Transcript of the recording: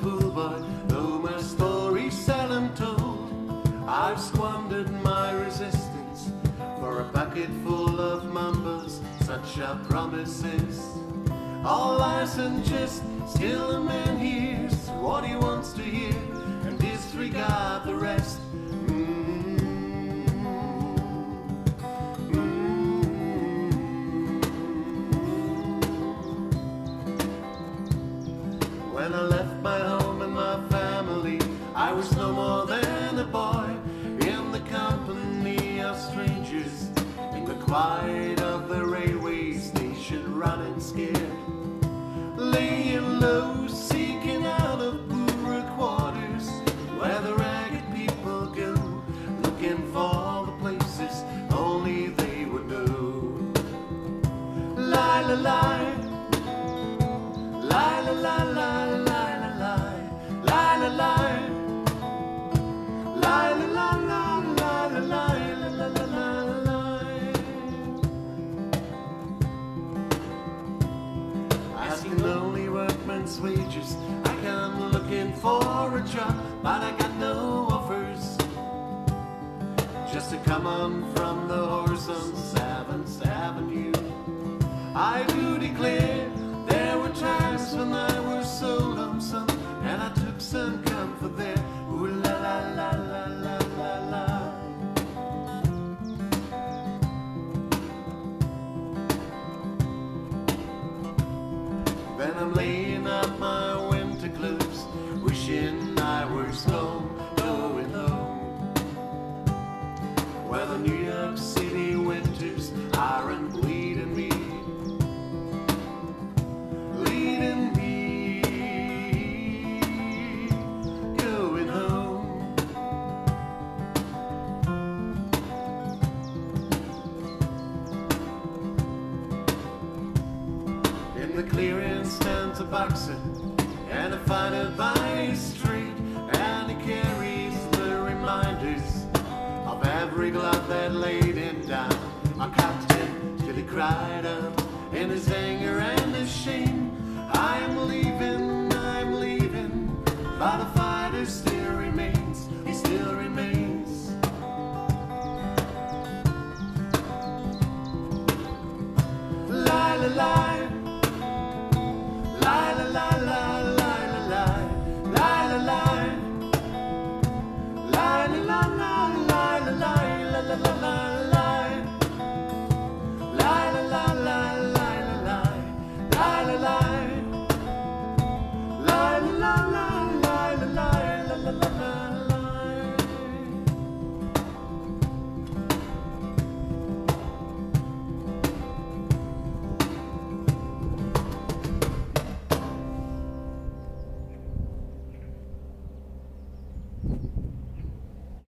pool boy, though my story's seldom told. I've squandered my resistance for a bucket full of mumbles, such are promises. All lies and just still a man hears what he wants to hear and disregard quiet wages. I come looking for a job, but I got no offers. Just to come on from the horse on Seventh Avenue. I do declare there were times when I was so lonesome and I took some City winters aren't bleeding me, leading me, going home. In the clearing stands a boxer and a fighter by street, and he carries the reminders wriggle out that laid him down. I copped him till he cried out in his anger and his shame. I'm leaving, I'm leaving, but the fighter still remains, he still remains. La la la.